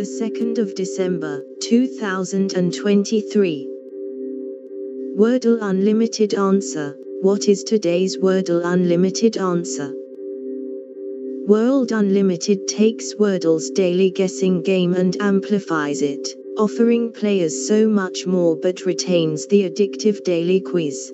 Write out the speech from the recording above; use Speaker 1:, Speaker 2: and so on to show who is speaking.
Speaker 1: the 2nd of December, 2023. Wordle Unlimited Answer What is today's Wordle Unlimited Answer? World Unlimited takes Wordle's daily guessing game and amplifies it, offering players so much more but retains the addictive daily quiz.